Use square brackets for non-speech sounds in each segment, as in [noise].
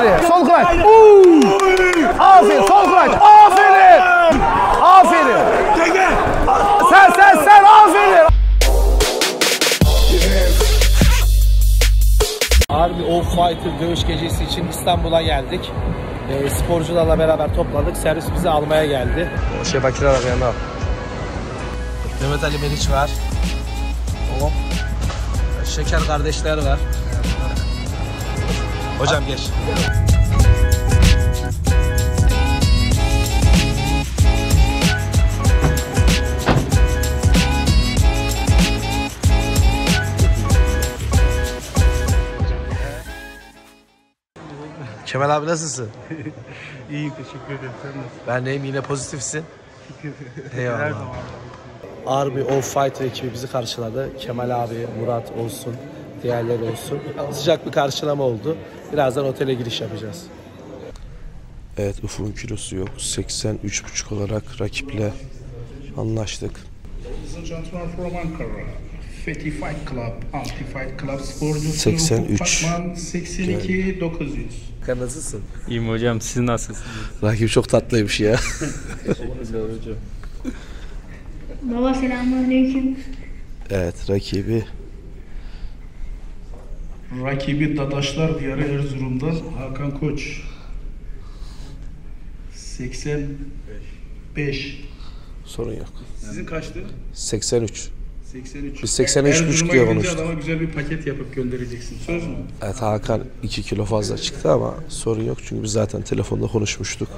Aferin. Sol kulaç. Aferin. Sol kulaç. Aferin. Aferin. Sen sen sen aferin. Harbi Off Fighter dövüş gecesi için İstanbul'a geldik. Ee, sporcularla beraber topladık. Servis bizi almaya geldi. O şey Bakir abi yanına Mehmet Ali Meriç var. Hop. Şeker kardeşler var. Hocam geç. Kemal abi nasılsın? [laughs] İyi teşekkür ederim. Sen nasılsın? Ben deyim yine pozitifsin. Eyvallah. Army of Fighter ekibi bizi karşıladı. Kemal abi, Murat olsun, diğerleri olsun. Sıcak bir karşılama oldu. Birazdan otele giriş yapacağız. Evet Ufuk'un kilosu yok. 83,5 olarak rakiple anlaştık. Fethi Fight Club, Anti Fight Club sporcusu 83. Ufuk Pakman 82 900. Nasılsın? İyiyim hocam siz nasılsınız? Rakip çok tatlıymış ya. hocam. Baba selamünaleyküm. Evet rakibi Rakibi Dadaşlar Diyarı Erzurum'dan Hakan Koç. 85. sorun yok. Sizin kaçtı? 83. 83. Biz 83 buçuk diye konuştuk. Adama güzel bir paket yapıp göndereceksin. Söz mü? Evet Hakan 2 kilo fazla çıktı ama sorun yok çünkü biz zaten telefonda konuşmuştuk.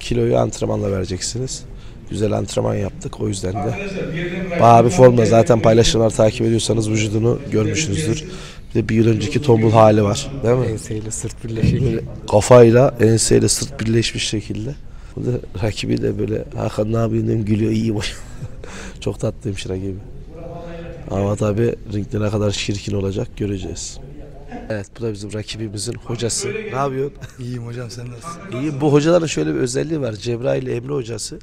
Kiloyu antrenmanla vereceksiniz. Güzel antrenman yaptık o yüzden de. Arkadaşlar bir formda zaten paylaşımlar takip ediyorsanız vücudunu görmüşsünüzdür. Bir de bir yıl önceki tombul hali var değil mi? Enseyle sırt birleşik. Böyle kafayla enseyle sırt birleşmiş şekilde. Bu da rakibi de böyle Hakan ne yapıyorsun dedim, gülüyor iyi boş. [laughs] Çok tatlıymış rakibi. Ama tabi ringde ne kadar çirkin olacak göreceğiz. Evet bu da bizim rakibimizin hocası. Ne yapıyorsun? İyiyim hocam sen nasılsın? İyi. Bu hocaların şöyle bir özelliği var. Cebrail ile Emre hocası.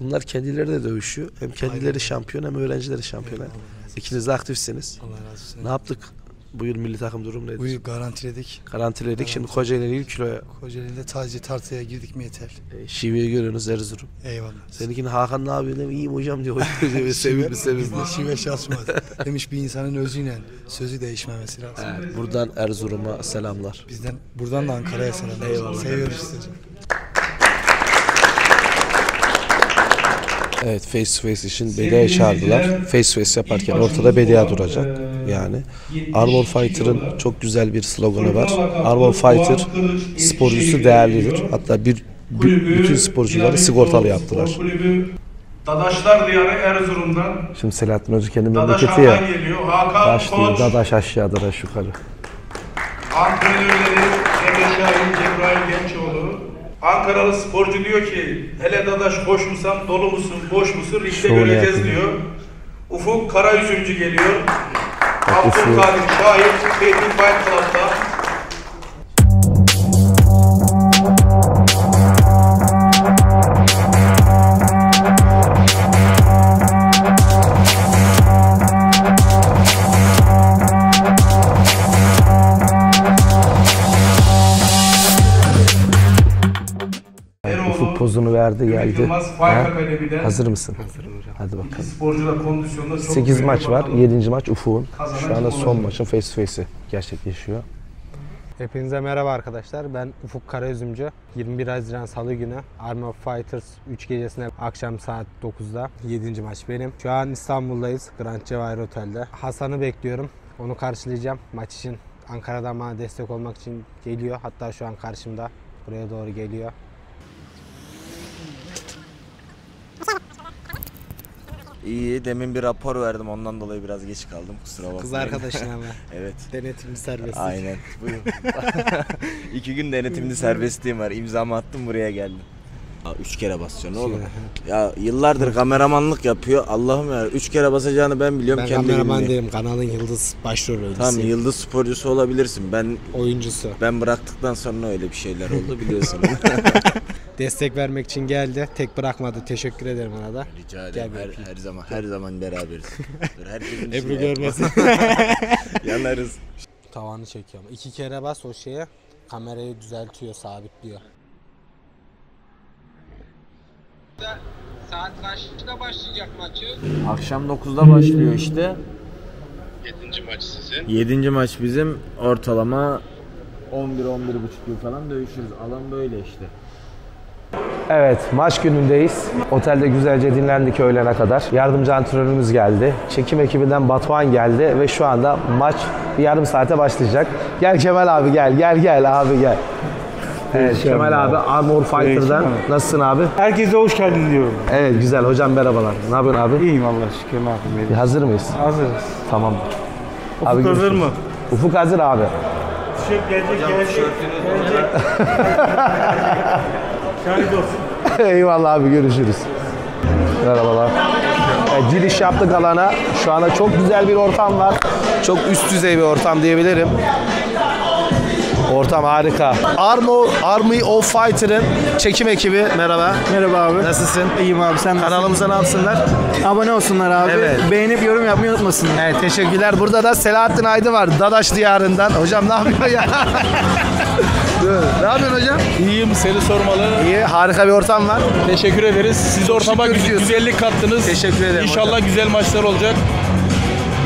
Bunlar kendileri de dövüşüyor. Hem kendileri şampiyon hem öğrencileri şampiyon. İkiniz de aktifsiniz. Allah razı olsun. Ne yaptık? Bu yıl milli takım durum nedir? Bu yıl garantiledik. Garantiledik. Şimdi Kocaeli'nin ilk kiloya. Kocaeli'de taze tartıya girdik mi yeter. E, Şiveyi görüyorsunuz Erzurum. Eyvallah. Seninkini Hakan ne yapıyor? Dedim, İyiyim hocam diyor. Diyor. [laughs] Sevimli sevimli. Şive çalışmadı. Demiş bir insanın özüyle sözü değişmemesi lazım. Evet, buradan Erzurum'a selamlar. Bizden buradan da Ankara'ya selam. Eyvallah. Seviyoruz sizi. Evet face to face için Bedia'yı çağırdılar. Face to face yaparken ortada Bedia duracak. Yani Armor Fighter'ın çok güzel bir sloganı var. Armor Fighter sporcusu değerlidir. Hatta bir bütün sporcuları sigortalı yaptılar. Dadaşlar Diyarı Erzurum'dan Şimdi Selahattin Hoca kendi Dadaş memleketi ya. geliyor. Hakan Başlıyor Koç, Dadaş aşağıdır aş yukarı. antrenörleri Emre Şahin, Cebrail Gençoğlu. Ankaralı sporcu diyor ki hele Dadaş koş musun, dolu musun, boş musun, Şovunu göreceğiz diyor. Ufuk Karayüzümcü geliyor. Bak Ufuk. Abdülkadir Şahin, Fethi Fight pozunu verdi geldi. Yılmaz Ha? Hazır mısın? Hadi bakalım. sporcular kondisyonda çok 8 böyle maç var. bakalım. 7. maç Ufuk'un. Şu anda son olacak? maçın face to face'i gerçekleşiyor. Hepinize merhaba arkadaşlar. Ben Ufuk Karayüzümcü. 21 Haziran Salı günü Army of Fighters 3 gecesine akşam saat 9'da 7. maç benim. Şu an İstanbul'dayız. Grand Cevahir Otel'de. Hasan'ı bekliyorum. Onu karşılayacağım. Maç için Ankara'dan bana destek olmak için geliyor. Hatta şu an karşımda. Buraya doğru geliyor. İyi demin bir rapor verdim ondan dolayı biraz geç kaldım kusura bakmayın. Kız arkadaşın ama. [laughs] evet. Denetimli serbestlik. Aynen. Buyurun. [laughs] İki gün denetimli serbestliğim var. İmzamı attım buraya geldim. Aa, üç kere basacaksın oğlum. Ya yıllardır kameramanlık yapıyor. Allah'ım ya üç kere basacağını ben biliyorum Ben kendi kameraman bilmiyorum. değilim. Kanalın yıldız başrol oyuncusu. Tamam yıldız sporcusu olabilirsin. Ben Oyuncusu. ben bıraktıktan sonra öyle bir şeyler oldu biliyorsun. [laughs] Destek vermek için geldi. Tek bırakmadı. Teşekkür ederim ona da. Rica Gel ederim. Her, her zaman her zaman beraberiz. Dur, herkesin Ebru içine- görmesin. [laughs] Yanarız. Tavanı çekiyorum. İki kere bas o şeye. kamerayı düzeltiyor, sabitliyor. Saat kaçta başlayacak maçı? Akşam 9'da başlıyor işte. 7. maç sizin. 7. maç bizim ortalama 11 11 buçuk yıl falan dövüşürüz. Alan böyle işte. Evet, maç günündeyiz. Otelde güzelce dinlendik öğlene kadar. Yardımcı antrenörümüz geldi. Çekim ekibinden Batuhan geldi ve şu anda maç bir yarım saate başlayacak. Gel Kemal abi gel, gel gel abi gel. Evet, Kemal abi Armor Fighter'dan. Nasılsın abi? Herkese hoş geldin diyorum. Evet, güzel. Hocam merhabalar. Ne yapıyorsun abi? İyiyim Allah şükür ne yapayım. Hazır mıyız? Hazırız. Tamam. Ufuk hazır görüşürüz. mı? Ufuk hazır abi. Tişört gelecek gelecek. Gelecek. [laughs] Şahit olsun. [laughs] Eyvallah abi görüşürüz. Merhabalar. Giriş yaptık alana. Şu anda çok güzel bir ortam var. Çok üst düzey bir ortam diyebilirim. Ortam harika. Armo, Army of Fighter'ın çekim ekibi. Merhaba. Merhaba abi. Nasılsın? İyiyim abi sen nasılsın? Kanalımıza ne yapsınlar? Abone olsunlar abi. Evet. Beğenip yorum yapmayı unutmasınlar. Evet teşekkürler. Burada da Selahattin Aydı var. Dadaş diyarından. Hocam ne yapıyor ya? [laughs] Ne yapıyorsun hocam? İyiyim seni sormalı. İyi, harika bir ortam var. Teşekkür ederiz. Siz ortama güz- diyorsun. güzellik kattınız. Teşekkür ederim İnşallah hocam. güzel maçlar olacak.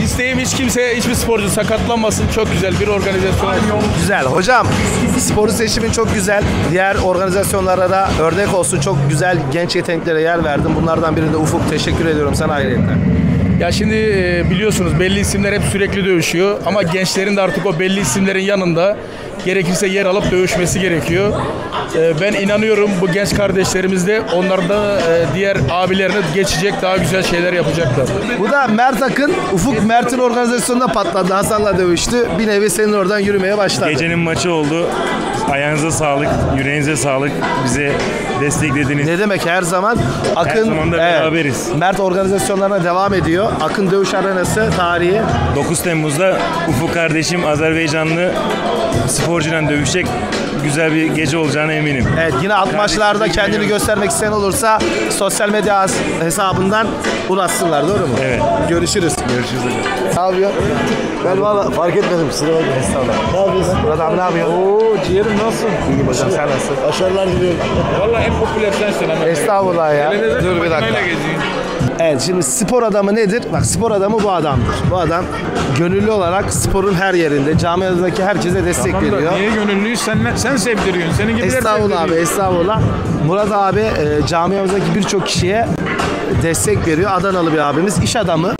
İsteğim hiç kimseye, hiçbir sporcu sakatlanmasın. Çok güzel bir organizasyon. Güzel. Hocam sporu seçimin çok güzel. Diğer organizasyonlara da örnek olsun. Çok güzel genç yeteneklere yer verdim. Bunlardan biri de Ufuk. Teşekkür ediyorum sana ayrıca. Ya şimdi e, biliyorsunuz belli isimler hep sürekli dövüşüyor. Ama gençlerin de artık o belli isimlerin yanında gerekirse yer alıp dövüşmesi gerekiyor. E, Ben inanıyorum bu genç kardeşlerimiz de onlar da e, diğer abilerini geçecek daha güzel şeyler yapacaklar. Bu da Mert Akın. Ufuk Mert'in organizasyonunda patladı. Hasan'la dövüştü. Bir nevi senin oradan yürümeye başladı. Gecenin maçı oldu. Ayağınıza sağlık, yüreğinize sağlık. Bize desteklediniz. Ne demek her zaman Akın zaman da beraberiz. Mert organizasyonlarına devam ediyor. Akın Dövüş Arenası tarihi 9 Temmuz'da Ufuk kardeşim Azerbaycanlı sporcuyla dövüşecek güzel bir gece olacağına eminim. Evet yine alt maçlarda kendini göstermek isteyen olursa sosyal medya hesabından ulaşsınlar doğru mu? Evet. Görüşürüz. Görüşürüz hocam. Ne yapıyorsun? Ben valla fark etmedim kusura bakma. Estağfurullah. Ne yapıyorsun? Murat abi ne yapıyorsun? Oo ciğerim nasıl? İyiyim hocam sen nasılsın? Başarılar diliyorum. Vallahi en popüler sensin hemen. Estağfurullah ya. Dur bir dakika. Evet şimdi spor adamı nedir? Bak spor adamı bu adamdır. Bu adam gönüllü olarak sporun her yerinde camiadaki herkese destek veriyor. Niye gönüllüyüz? Sen, sen sevdiriyorsun. Senin gibiler Estağfurullah abi, estağfurullah. Murat abi e, camiamızdaki birçok kişiye destek veriyor. Adanalı bir abimiz, iş adamı.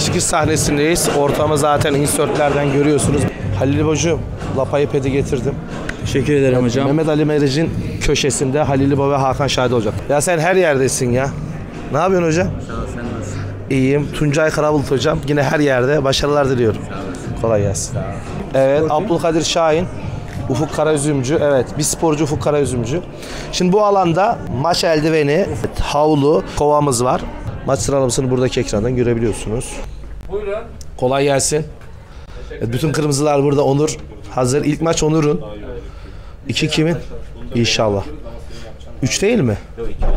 Çıkış sahnesindeyiz. Ortamı zaten insertlerden görüyorsunuz. Halil Bocu, lapayı pedi getirdim. Teşekkür ederim hocam. Mehmet Ali Meriç'in köşesinde Halil İbo ve Hakan Şahit olacak. Ya sen her yerdesin ya. Ne yapıyorsun hocam? Sağ ol, sen nasılsın? İyiyim. Tuncay Karabulut hocam. Yine her yerde. Başarılar diliyorum. Kolay gelsin. Evet, Abdülkadir Şahin. Ufuk Karayüzümcü. Evet, bir sporcu Ufuk Karayüzümcü. Şimdi bu alanda maç eldiveni, havlu, kovamız var. Maç sıralamasını buradaki ekrandan görebiliyorsunuz. Buyurun. Kolay gelsin. Evet, bütün kırmızılar burada. Onur hazır. İlk maç Onur'un. İki kimin? İnşallah. Üç değil mi?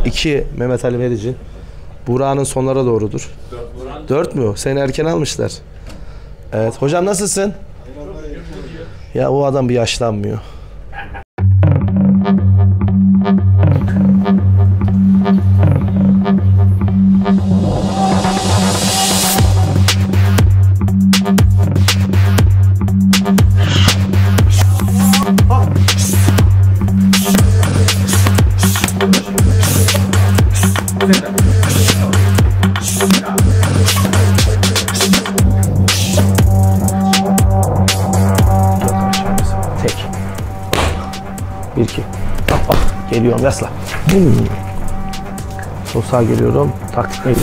İki Mehmet Ali Meric'in. Burak'ın sonlara doğrudur. Dört mü o? Seni erken almışlar. Evet. Hocam nasılsın? Ya o adam bir yaşlanmıyor. Geliyorum yasla. Sol sağa geliyorum. Taktik neydi?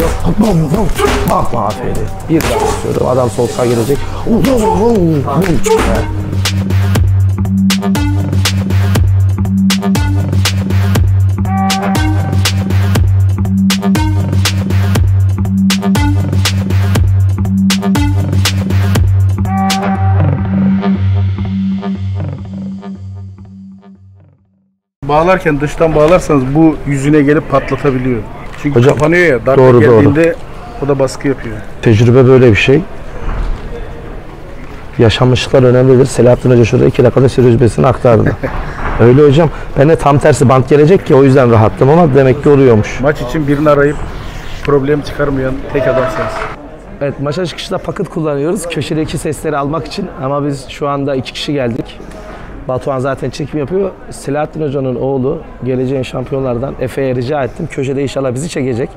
Ah aferin. Bir daha istiyorum. Adam sol sağa gelecek. Bağlarken dıştan bağlarsanız bu yüzüne gelip patlatabiliyor. Çünkü Hocam, kapanıyor ya darbe doğru, doğru. geldiğinde o da baskı yapıyor. Tecrübe böyle bir şey. Yaşanmışlıklar önemlidir. Selahattin Hoca şurada iki dakikada tecrübesini aktardı. [laughs] Öyle hocam. Ben de tam tersi bant gelecek ki o yüzden rahattım ama demek ki oluyormuş. Maç için birini arayıp problem çıkarmayan tek adam sensin. Evet maça çıkışta paket kullanıyoruz. Köşedeki sesleri almak için ama biz şu anda iki kişi geldik. Batuhan zaten çekim yapıyor. Selahattin Hoca'nın oğlu geleceğin şampiyonlardan Efe'ye rica ettim. Köşede inşallah bizi çekecek.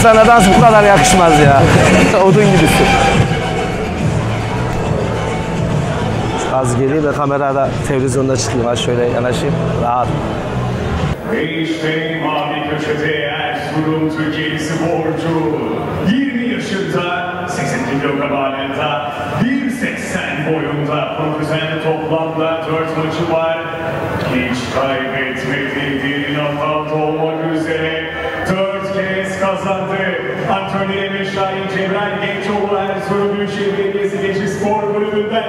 İnsana dans bu kadar yakışmaz ya. [laughs] Odun gibisin. Az geleyim de kamerada televizyonda çıkayım. Ha şöyle yanaşayım. Rahat. İşte mavi köşede Erzurum Türkiye sporcu 20 yaşında 80 kilogram ağırlığında 1.80 boyunda profesyonel toplamda 4 maçı var hiç kaybetmedi kazandı Antony Emre Şahin Gençoğlu Erzurum Büyükşehir Belediyesi Gençlik Spor Kulübü'nden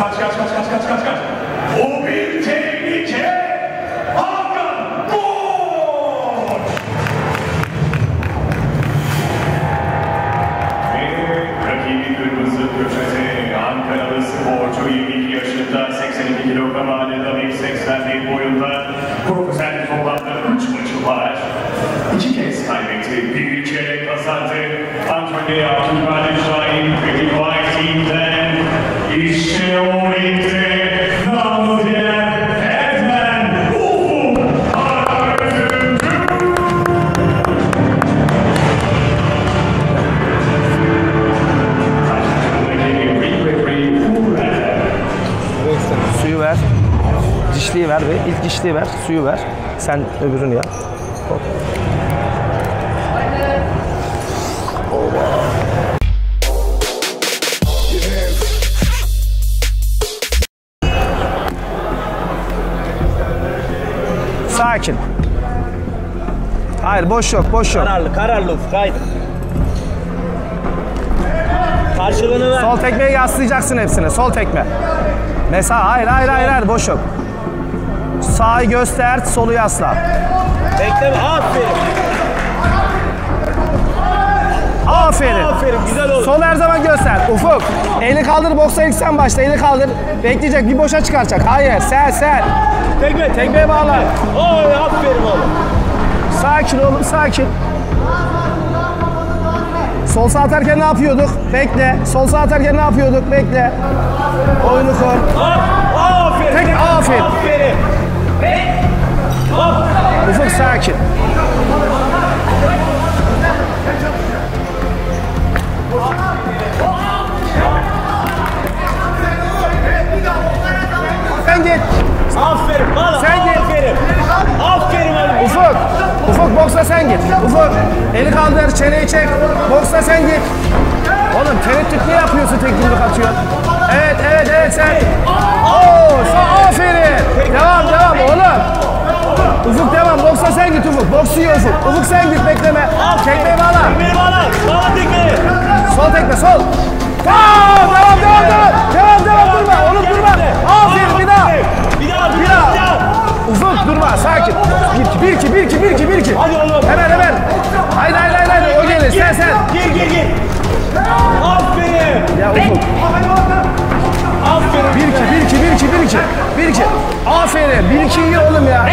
kaç kaç kaç kaç kaç kaç kaç dişliği ver. Suyu ver. Sen öbürünü yap. Hop. Sakin. Hayır boş yok boş yok. Kararlı, kararlı ufuk haydi. Karşılığını ver. Sol tekmeyi yaslayacaksın hepsine. Sol tekme. Mesela hayır hayır hayır hayır boş yok. Sağı göster, solu yasla. Bekleme, aferin. Aferin. Aferin, güzel oldu. Sol her zaman göster. Ufuk. Eli kaldır, boksa ilk sen başla. Eli kaldır. Bekleyecek, bir boşa çıkaracak. Hayır, sen sen. Tekme, Tekmeye bağla. Oy, aferin oğlum. Sakin oğlum, sakin. Sol sağ atarken ne yapıyorduk? Bekle. Sol sağ atarken ne yapıyorduk? Bekle. Oyunu kur. Aferin. Tek aferin. Aferin. Ufuk sakin. Sen git. Aferin bana. Sen git. Aferin. Aferin Ali. Ufuk. Ufuk boksa sen git. Ufuk. Eli kaldır, çeneyi çek. Boksa sen git. Oğlum tereddüt ne yapıyorsun tek yumruk atıyor? Evet, evet, evet sen. Oo, aferin. Devam, devam oğlum. Ufuk devam, boksa sen git Ufuk. Boks yiyor Ufuk. Ufuk sen git bekleme. Tekmeyi bağla. Tekmeyi bağla. Bağla tekmeyi. Sol tekme, sol. Tamam, devam, devam, devam. Devam, devam, durma. Oğlum durma. Aferin, bir daha. Bir daha bir daha. daha. Bir daha. Ufuk durma sakin. Bir iki, bir iki, bir iki, bir iki, bir iki. Hadi oğlum. Hemen hemen. Haydi haydi haydi, haydi. o gelir sen sen. Gir gir gir. Aferin. Ya Ufuk. Aferin. Bir iki, bir iki, bir iki, bir iki. Bir iki. Aferin. Bir iki iyi oğlum ya.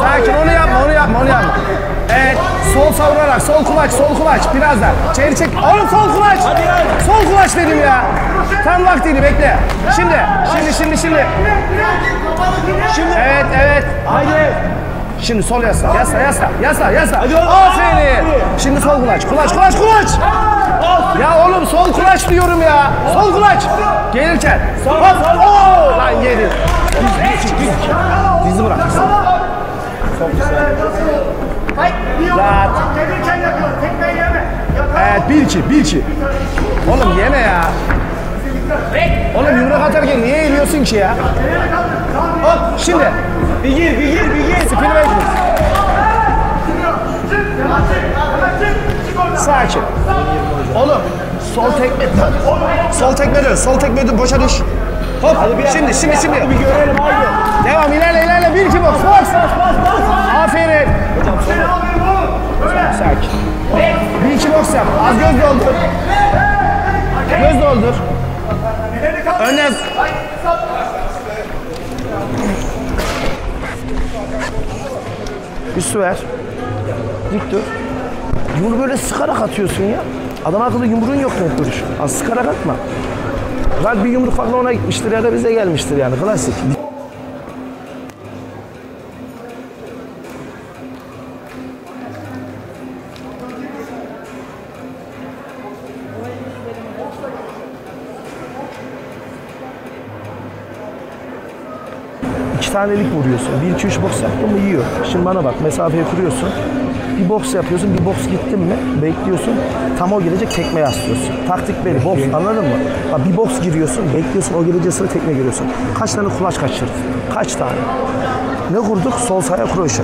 Sakin onu yapma onu yapma onu yapma. Evet sol savurarak sol kulaç sol kulaç biraz da. Çevir çek. Oğlum sol kulaç. Sol kulaç dedim ya. Tam vaktiydi bekle. Şimdi şimdi şimdi şimdi. Evet evet. Haydi. Şimdi sol yasla, yasla, yasla, yasla, yasla. Aferin. Şimdi sol kulaç, kulaç, kulaç, kulaç. Ya oğlum sol kulaç diyorum ya. Sol kulaç. Gelirken. Hop. Oo, lan yedi. Diz, diz, diz. Dizi bırak. dizi. Çok güzel. Rahat. Evet, bir iki, bir iki. Oğlum yeme ya. Oğlum yumruk atarken niye eğiliyorsun ki ya? Hop, şimdi. Bir gir bir gir bir gir. Spin away Sakin. Oğlum sol tekme. Sol tekme dön. Sol tekme dön. Boşa düş. Hop. Şimdi şimdi şimdi. Bir görelim haydi. Devam ilerle ilerle. Bir iki box. Box. Aferin. Sakin. Bir iki box yap. Az göz doldur. Göz doldur. Öne. Üstü ver. Dik dur. Yumruğu böyle sıkarak atıyorsun ya. Adam akıllı yumruğun yok net duruş. Az sıkarak atma. Bak bir yumruk farklı ona gitmiştir ya da bize gelmiştir yani klasik. Tanelik vuruyorsun. Bir, iki, üç boks yaptın mı yiyor. Şimdi bana bak mesafeyi kuruyorsun. Bir boks yapıyorsun, bir boks gittin mi bekliyorsun. Tam o gelecek tekme yaslıyorsun. Taktik belli. Boks anladın mı? Bak bir boks giriyorsun, bekliyorsun o gelecek sıra tekme giriyorsun. Kaç tane kulaç kaçırdın? Kaç tane? Ne kurduk? Sol saya kroşe.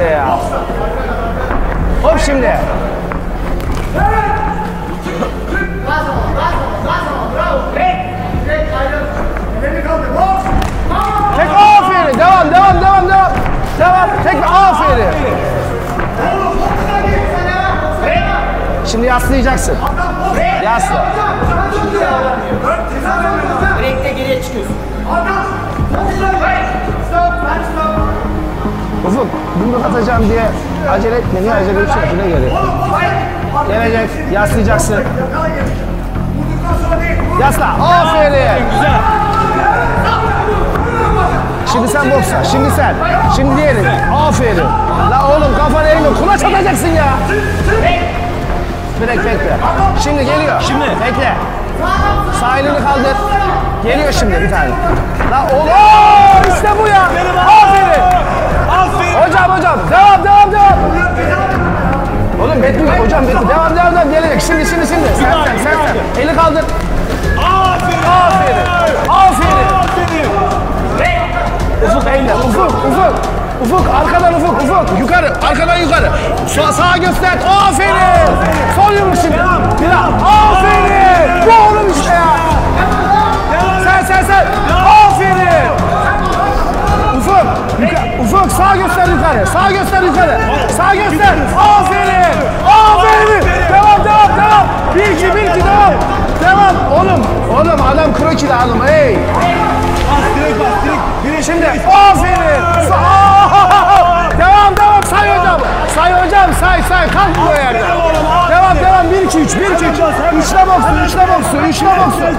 İşte ya. Hop şimdi. Tek aferin. Devam, devam, devam, devam. Devam. Tek aferin. Şimdi yaslayacaksın. Yasla. Direkte geriye çıkıyorsun. Ufuk, yumruk atacağım diye acele etme. Niye acele ediyorsun? Ne gerek? Gelecek, yaslayacaksın. Yasla, aferin. Güzel. Şimdi sen boksa, şimdi sen. Şimdi diğeri. Aferin. La oğlum kafanı eğme, kulaç atacaksın ya. Bekle, bekle. Şimdi geliyor. Şimdi. Bekle. Sağ elini kaldır. Geliyor şimdi bir tane. La oğlum, Oo, işte bu ya. Aferin. Aferin. Hocam hocam devam devam devam. Oğlum Betül hocam Betül devam devam devam gelecek şimdi şimdi şimdi. Sen sen sen sen. Eli kaldır. Aferin. Aferin. Aferin. Aferin. Ufuk elle. Ufuk ufuk. Ufuk arkadan ufuk ufuk. Yukarı arkadan yukarı. Sağ, sağa göster. Aferin. Sol yumruk şimdi. Sağ göster yukarı, sağ göster yukarı, sağ göster. Aferin, aferin. Devam, devam, devam. Bir iki, bir iki, devam. Devam. Oğlum, oğlum adam krokili alım, hey. Şimdi aferin. Devam, devam. say hocam. Say hocam say say kalk bu yerde. Devam devam 1 2 3 1 2 3. Üçle boksun üçle boksun üçle boksun.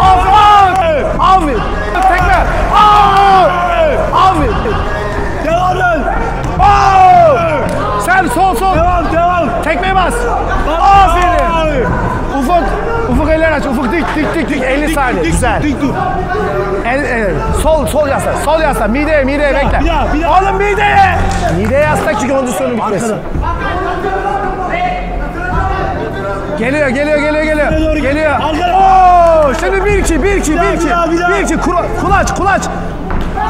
Aferin. Aferin. Tekme. Aa! Aferin. Sen sol sol. Devam devam. Tekmeyi bas. Aferin. Ufuk. Ufuk eller aç. Ufuk dik dik dik dik. 50 saniye. Güzel. Dik dur. El, el, sol sol yasla. Sol yasla. Mideye mideye bekle. Bir daha, bir daha. Oğlum mideye. Mideye yasla ki kondisyonu bitmesin. Geliyor, geliyor, geliyor, geliyor. Geliyor. Oo, şimdi 1 2 1 2 1 2 1 2 kulaç kulaç.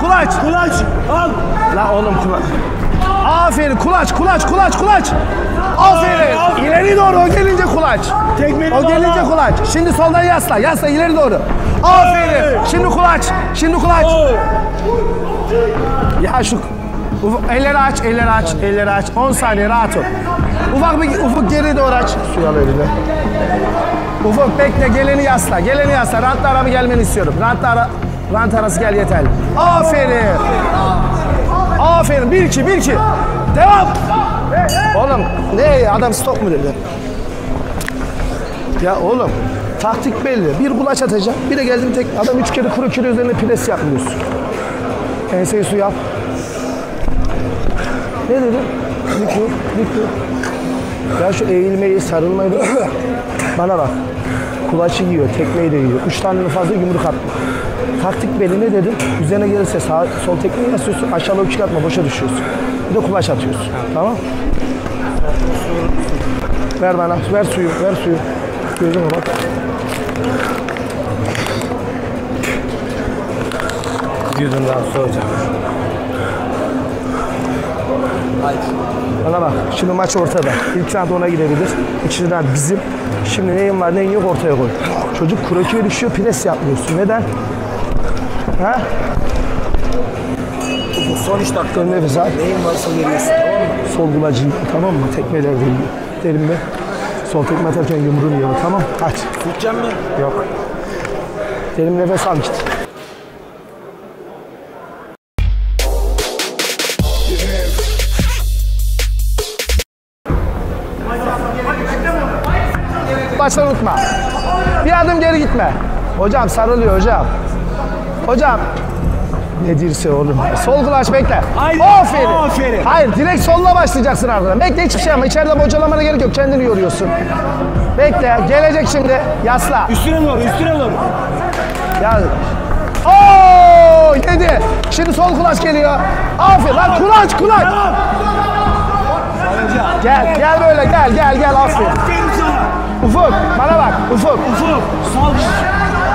Kulaç. Kulaç. Al. La oğlum kulaç. Aferin kulaç kulaç kulaç kulaç. Aferin. İleri doğru o gelince kulaç. O gelince kulaç. Şimdi soldan yasla. Yasla ileri doğru. Aferin. Şimdi kulaç. Şimdi kulaç. Ya şu elleri aç, elleri aç, elleri aç. 10 saniye rahat ol. Ufak bir ufuk geri doğru aç. Suyu al eline. Ufuk bekle geleni yasla. Geleni yasla. Rantla aramı gelmeni istiyorum. Rantla ara, rant arası gel yeterli. Aferin. Aferin. 1 2 1 2. Devam. Oğlum ne adam stop mu dedi? Ya oğlum taktik belli. Bir kulaç atacağım. Bir de geldim tek adam üç kere kuru kere üzerine pres yapmıyorsun. Enseyi su yap. Ne dedim? Dik dur. Ya şu eğilmeyi, sarılmayı Bana bak. Kulaçı yiyor, tekmeyi de yiyor. Üç tane fazla yumruk attı. Taktik belli ne dedim? Üzerine gelirse sağ, sol tekmeyi basıyorsun, aşağı doğru çıkartma, boşa düşüyorsun. Bir de kulaç atıyorsun. Tamam? Ver bana, ver suyu, ver suyu. Gözüme bak. Daha soracağım. Bana bak, şimdi maç ortada. İlk round ona gidebilir. İkinci round bizim. Şimdi neyin var neyin yok ortaya koy. Çocuk krokiye düşüyor, pres yapmıyorsun. Neden? Ha? Son 3 dakika nefes al. Neyin varsa veriyorsun tamam mı? Sol kulacı tamam mı? Tekmeler de yiyor. Derin mi? Sol tekme atarken yumruğunu yiyor tamam Aç. Tutacağım mı? Yok. Derin nefes al git. Baştan unutma. Bir adım geri gitme. Hocam sarılıyor hocam. Hocam. Ne dirse oğlum. Sol kulaç bekle. Aferin. aferin. Hayır direkt solla başlayacaksın arkadan. Bekle hiçbir şey yapma. İçeride bocalamana gerek yok. Kendini yoruyorsun. Bekle. Gelecek şimdi. Yasla. Üstüne doğru, üstüne doğru. Ya. Oo yedi. Şimdi sol kulaç geliyor. Aferin lan kulaç kulaç. Gel gel böyle gel gel gel aferin. Aferin sana. Ufuk bana bak Ufuk. Ufuk, sal.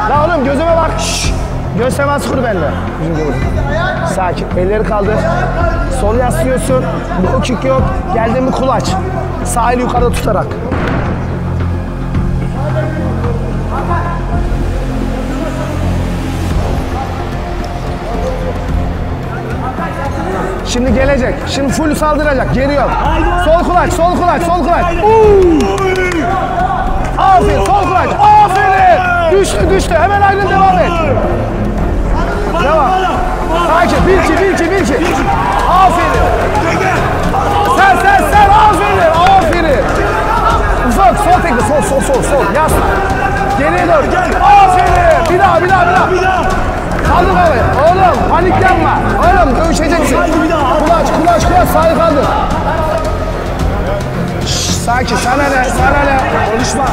La oğlum gözüme bak. Şşş. Göz teması kur benimle. Sakin. Elleri kaldır. Sol yaslıyorsun. Bu kick yok. Geldin mi kulaç. Sağ eli yukarıda tutarak. Şimdi gelecek. Şimdi full saldıracak. Geri yok. Sol kulaç, sol kulaç, sol kulaç. Aferin, sol kulaç. Aferin. Düştü, düştü. Hemen aynen devam et. Devam. Sakin. Bir iki, bir iki, bir iki. Aferin. Sen, sen, sen. Aferin, aferin. Uzak, sol tekme. Sol, sol, sol, sol. Yaz. Geriye doğru. Aferin. Bir daha, bir daha, bir daha. Bir daha. Kaldır abi. Oğlum paniklenme. Oğlum dövüşeceksin. Kulaç, kulaç, kulaç. Sağı kaldır. Şşş, sakin. Sana ne? Sana ne? Konuşma.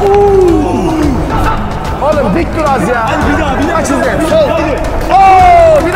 Oğlum dik dur az ya. Bir daha, bir daha. Aç. Hadi, Sol. hadi. Oo.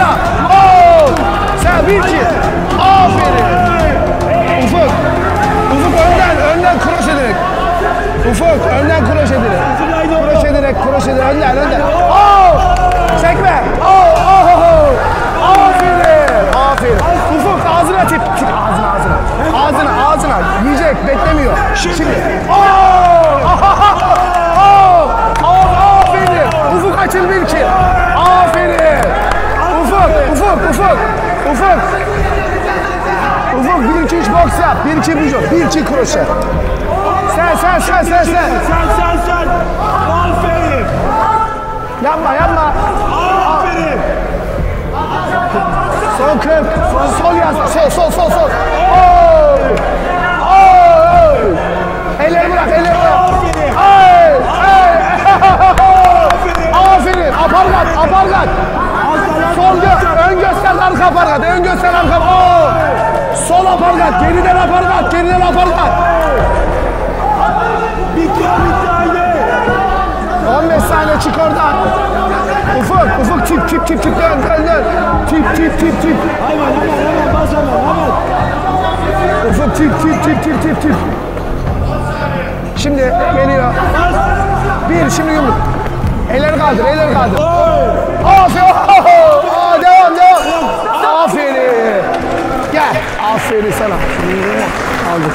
Oradan. Ufuk, ufuk tip tip tip tip dön dön dön. Tip tip tip tip. Hemen hemen hemen bas hemen hemen. Ufuk tip tip tip tip tip tip. Şimdi geliyor. Bir şimdi yumruk. Elleri kaldır, elleri kaldır. Aferin. Aa, devam, devam. Aferin. Gel. Aferin sana. Aldık.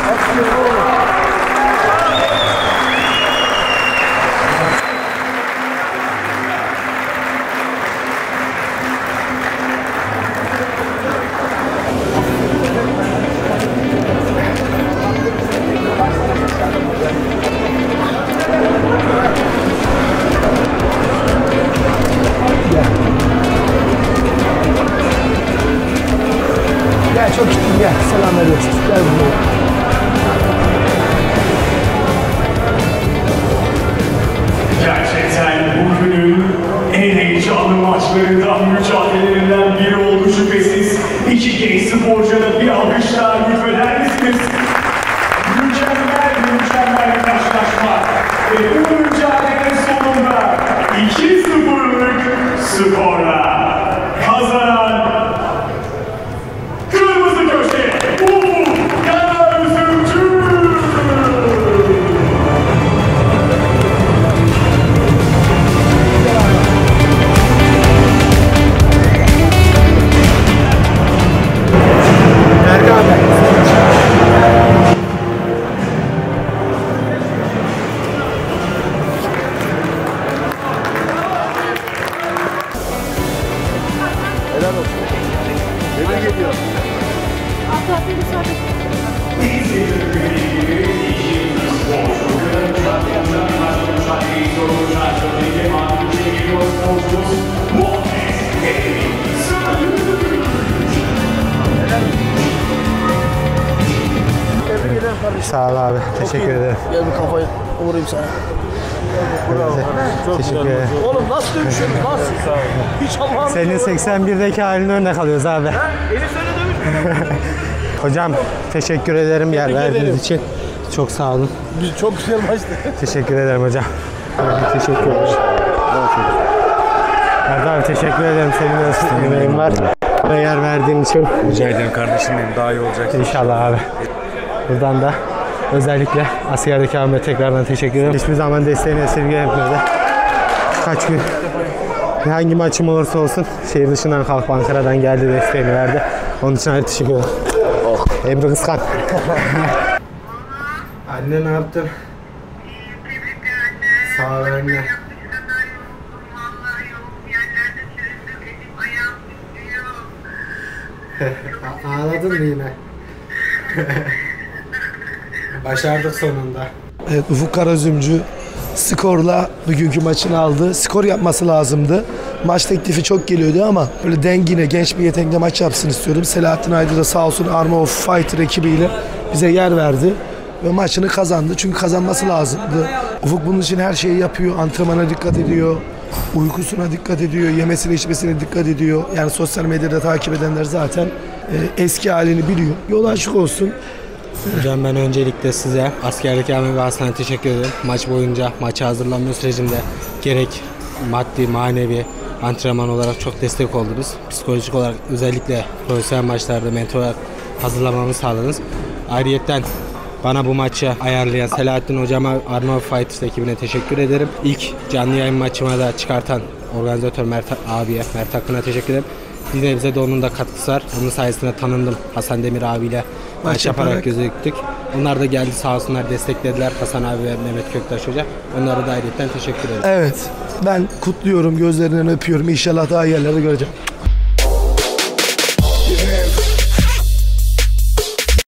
Senin 81'deki halini örnek alıyoruz abi. Elif öyle dövüş. Hocam teşekkür ederim yer verdiğiniz ederim. için. Çok sağ olun. Biz çok güzel maçtı. Teşekkür ederim hocam. Teşekkür ederim. Erdoğan abi teşekkür ederim. Senin de emeğin var. Bana yer verdiğin için. Rica ederim kardeşim benim daha iyi olacak. İnşallah abi. Buradan da özellikle askerdeki abime tekrardan teşekkür ederim. Hiçbir zaman desteğini esirgemedi. Kaç gün hangi maçım olursa olsun şehir dışından kalkıp Ankara'dan geldi desteğini verdi. Onun için ayrı teşekkür ederim. Oh. Ebru Kıskan. [laughs] Anne ne yaptın? Sağ ol anne. [laughs] Ağladın mı yine? [laughs] Başardık sonunda. Evet Ufuk Karazümcü skorla bugünkü maçını aldı. Skor yapması lazımdı. Maç teklifi çok geliyordu ama böyle dengine genç bir yetenekle maç yapsın istiyordum. Selahattin Aydın da sağ olsun Arma of Fighter ekibiyle bize yer verdi. Ve maçını kazandı. Çünkü kazanması lazımdı. Ufuk bunun için her şeyi yapıyor. Antrenmana dikkat ediyor. Uykusuna dikkat ediyor. Yemesine içmesine dikkat ediyor. Yani sosyal medyada takip edenler zaten e, eski halini biliyor. Yolu açık olsun. Hocam ben öncelikle size askerdeki Ahmet ve Hasan'a teşekkür ederim. Maç boyunca maça hazırlanma sürecimde gerek maddi manevi antrenman olarak çok destek oldunuz. Psikolojik olarak özellikle profesyonel maçlarda mentor olarak hazırlamamı sağladınız. Ayrıyetten bana bu maçı ayarlayan Selahattin hocama Arma Fighters ekibine teşekkür ederim. İlk canlı yayın maçıma da çıkartan organizatör Mert abiye, Mert Akın'a teşekkür ederim. Bir nebze de onun da katkısı var. Onun sayesinde tanındım Hasan Demir abiyle maç, yaparak yaparak. gözüktük. Onlar da geldi sağ olsunlar desteklediler Hasan abi ve Mehmet Köktaş Hoca. Onlara da ayrıca teşekkür ederim. Evet. Ben kutluyorum, gözlerinden öpüyorum. İnşallah daha yerlerde göreceğim.